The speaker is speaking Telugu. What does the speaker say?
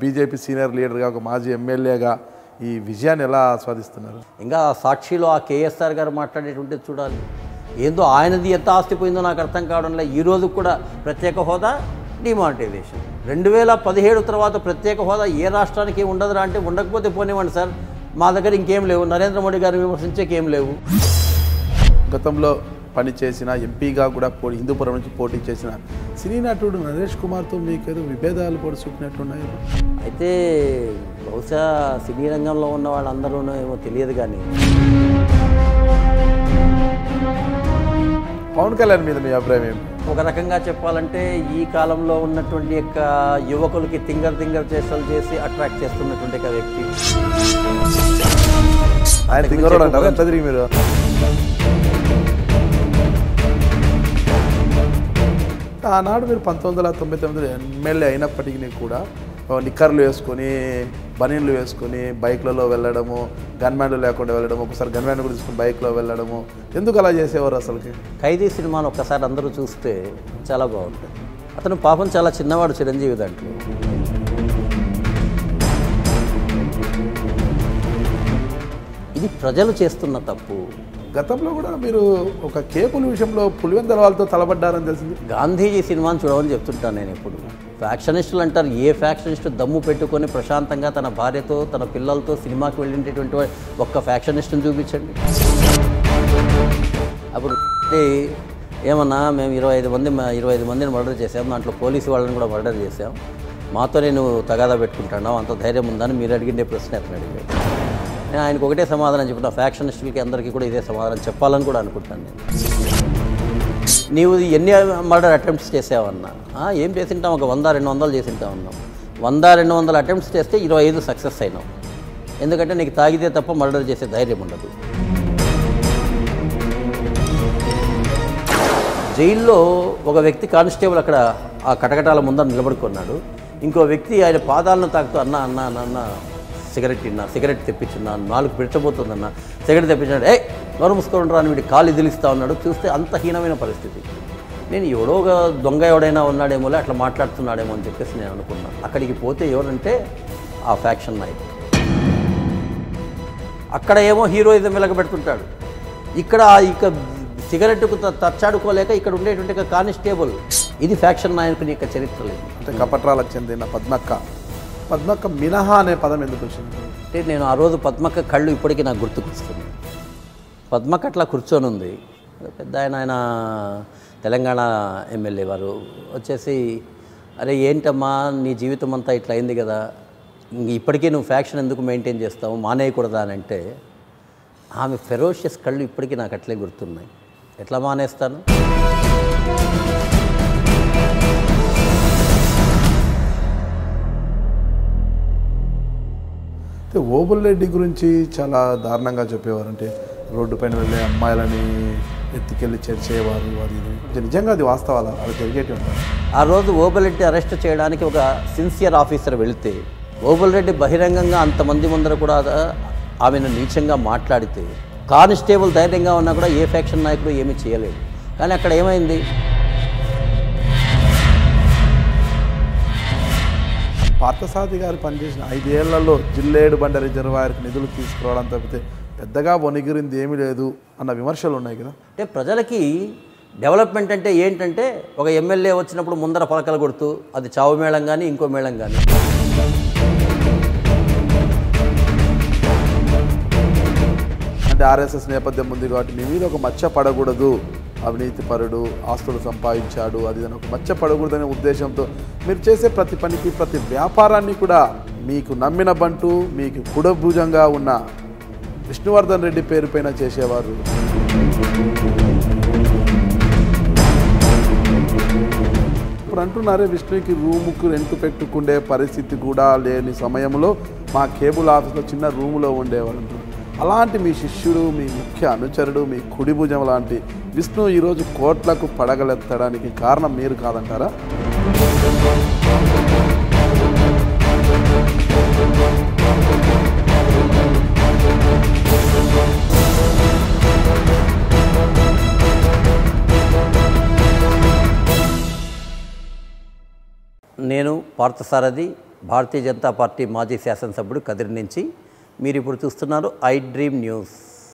బీజేపీ సీనియర్ లీడర్గా ఒక మాజీ ఎమ్మెల్యేగా ఈ విజయాన్ని ఎలా ఆస్వాదిస్తున్నారు? ఇంకా సాక్షిలో ఆ కేఎస్ఆర్ గారు మాట్లాడేటువంటి చూడాలి. ఏందో ఆయనది ఎంత ఆస్తి పోయిందో నాకు అర్థం కావడం లేదు ఈ రోజు కూడా ప్రత్యేక హోదా డిమానిటైజేషన్. రెండు వేల పదిహేడు తర్వాత ప్రత్యేక హోదా ఏ రాష్ట్రానికి ఉండదురా అంటే ఉండకపోతే పోనివ్వండి సార్. మా దగ్గర ఇంకేం లేవు. నరేంద్ర మోడీ గారిని విమర్శించేకేం లేవు. గతంలో పనిచేసిన ఎంపీగా కూడా పో హిందూపురం నుంచి పోటీ చేసిన సినీ నటుడు నరేష్ కుమార్తో మీకు ఏదో విభేదాలు పొడుచుకున్నట్టున్నాయి. అయితే బహుశా సినీ రంగంలో ఉన్న వాళ్ళందరూ ఏమో తెలియదు కానీ. పవన్ కళ్యాణ్ మీద మీ అభిప్రాయం ఏమి ఒక రకంగా చెప్పాలంటే ఈ కాలంలో ఉన్నటువంటి యొక్క యువకులకి తింగర్ తింగర్ చేష్టలు చేసి అట్రాక్ట్ చేస్తున్నటువంటి ఒక వ్యక్తి. ఆయన తింగరోడు అంటారు? ఎంత తిరిగి మీరు? ఆనాడు మీరు పంతొమ్మిది వందల తొంభై తొమ్మిదిలో ఎమ్మెల్యే అయినప్పటికీ కూడా నిక్కర్లు వేసుకొని బనీన్లు వేసుకొని బైక్లలో వెళ్ళడము గన్మ్యాన్లు లేకుండా వెళ్ళడము ఒకసారి గన్మ్యాన్ కూడా తీసుకుని బైక్లో వెళ్ళడము ఎందుకు అలా చేసేవారు అసలుకి? ఖైదీ సినిమాను ఒక్కసారి అందరూ చూస్తే చాలా బాగుంటుంది. అతను పాపం చాలా చిన్నవాడు చిరంజీవి దాంట్లో. ఇది ప్రజలు చేస్తున్న తప్పు. గతంలో కూడా మీరు ఒక కేకుల విషయంలో పులివెందల వాళ్ళతో తలబడ్డారని తెలిసింది. గాంధీజీ సినిమాని చూడమని చెప్తుంటాను నేను ఎప్పుడు. ఫ్యాక్షనిస్టులు అంటారు ఏ ఫ్యాక్షనిస్ట్ దమ్ము పెట్టుకొని ప్రశాంతంగా తన భార్యతో తన పిల్లలతో సినిమాకి వెళ్ళినటువంటి ఒక్క ఫ్యాక్షనిస్ట్ని చూపించండి. అప్పుడు ఏమన్నా మేము ఇరవై ఐదు మంది మా- ఇరవై ఐదు మందిని మర్డర్ చేసాం దాంట్లో పోలీసు వాళ్ళని కూడా మర్డర్ చేసాం మాతో నేను తగాదా పెట్టుకుంటాను అంత ధైర్యం ఉందని మీరు అడిగిండే ప్రశ్న అతను అడిగాడు. నేను ఆయనకు ఒకటే సమాధానం చెప్పిన ఫ్యాక్షనిస్టులకి అందరికీ కూడా ఇదే సమాధానం చెప్పాలని కూడా అనుకుంటాను నేను. నీవు ఎన్ని మర్డర్ అటెంప్ట్స్ చేసావన్నా? ఏం చేసింటాం ఒక వంద రెండు వందలు చేసింటా ఉన్నాం వంద రెండు వందల అటెంప్ట్స్ చేస్తే ఇరవై ఐదు సక్సెస్ అయినాం ఎందుకంటే నీకు తాగితే తప్ప మర్డర్ చేసే ధైర్యం ఉండదు. జైల్లో ఒక వ్యక్తి కానిస్టేబుల్ అక్కడ ఆ కటకటాల ముందర నిలబడుకున్నాడు. ఇంకో వ్యక్తి ఆయన పాదాలను తాకుతూ అన్న అన్న అన్న అన్న సిగరెట్ తిన్నా సిగరెట్ తెప్పించిందా నాలుగు పెట్టబోతుందన్నా సిగరెట్ తెప్పించాడు ఏ నోరు మూసుకోండి రాని వీడి కాలు ఎదిలిస్తా ఉన్నాడు. చూస్తే అంత హీనమైన పరిస్థితి. నేను ఎవడో ఒక దొంగ ఎవడైనా ఉన్నాడేమోలే అట్లా మాట్లాడుతున్నాడేమో అని చెప్పేసి నేను అనుకున్నాను అక్కడికి పోతే ఎవరంటే ఆ ఫ్యాక్షన్ నాయకుడు అక్కడ ఏమో హీరోయిజం వెలగబెడుతుంటాడు. ఇక్కడ ఇక సిగరెట్కు తచ్చాడుకోలేక ఇక్కడ ఉండేటువంటి కానిస్టేబుల్. ఇది ఫ్యాక్షన్ నాయకుని యొక్క చరిత్ర లేదు. అంటే కపట్రాలకు చెందిన పద్మక్క. పద్మక్క మినహా అనే పదం ఎందుకు వచ్చింది? అంటే నేను ఆ రోజు పద్మక్క కళ్ళు ఇప్పటికీ నాకు గుర్తుకొస్తుంది పద్మక్క అట్లా కూర్చొని ఉంది. పెద్ద ఆయన ఆయన తెలంగాణ ఎమ్మెల్యే వారు వచ్చేసి అరే ఏంటమ్మా నీ జీవితం అంతా ఇట్లా అయింది కదా. ఇంక ఇప్పటికీ నువ్వు ఫ్యాక్షన్ ఎందుకు మెయింటైన్ చేస్తావు? మానేయకూడదా? అని అంటే ఆమె ఫెరోషియస్ కళ్ళు ఇప్పటికీ నాకు అట్లే గుర్తున్నాయి. ఎట్లా మానేస్తాను? అయితే ఓబుల్ రెడ్డి గురించి చాలా దారుణంగా చెప్పేవారు. అంటే రోడ్డు పైన వెళ్ళే అమ్మాయిలని ఎత్తుకెళ్ళి చేర్చేవారు అది నిజంగా అది వాస్తవాల? అది జరిగేటి ఆ రోజు ఓబులరెడ్డి అరెస్ట్ చేయడానికి ఒక సిన్సియర్ ఆఫీసర్ వెళితే ఓబులరెడ్డి బహిరంగంగా అంతమంది ముందర కూడా ఆమెను నీచంగా మాట్లాడితే కానిస్టేబుల్ ధైర్యంగా ఉన్నా కూడా ఏ ఫ్యాక్షన్ నాయకుడు ఏమీ చేయలేడు కానీ అక్కడ ఏమైంది? పార్థసారథి గారు పనిచేసిన ఐదేళ్ళలో జిల్లేడు బండ రిజర్వాయర్కి నిధులు తీసుకురావడం తప్పితే పెద్దగా వణిగిరింది ఏమీ లేదు అన్న విమర్శలు ఉన్నాయి కదా? అంటే ప్రజలకి డెవలప్మెంట్ అంటే ఏంటంటే ఒక ఎమ్మెల్యే వచ్చినప్పుడు ముందర పలకలు కొడుతూ అది చావు మేళం కానీ ఇంకో మేళం కానీ అంటే ఆర్ఎస్ఎస్ నేపథ్యం ఉంది కాబట్టి మీ మీద ఒక మచ్చ పడకూడదు. అవినీతి పరుడు ఆస్తులు సంపాదించాడు అది అని ఒక మచ్చ పడకూడదనే ఉద్దేశంతో మీరు చేసే ప్రతి పనికి ప్రతి వ్యాపారాన్ని కూడా మీకు నమ్మిన బంటు మీకు కుడభుజంగా ఉన్న విష్ణువర్ధన్ రెడ్డి పేరు పైన చేసేవారు. ఇప్పుడు అంటున్నారే విష్ణుకి రూముకు రెంట్ పెట్టుకుండే పరిస్థితి కూడా లేని సమయంలో మా కేబుల్ ఆఫీస్లో చిన్న రూములో ఉండేవారు అలాంటి మీ శిష్యుడు మీ ముఖ్య అనుచరుడు మీ కుడిభుజం లాంటి విష్ణు ఈరోజు కోట్లకు పడగలెత్తడానికి కారణం మీరు కాదంటారా? నేను పార్థసారథి భారతీయ జనతా పార్టీ మాజీ శాసనసభ్యుడు కదిరి నుంచి మీరు ఇప్పుడు చూస్తున్నారు ఐ డ్రీమ్ న్యూస్.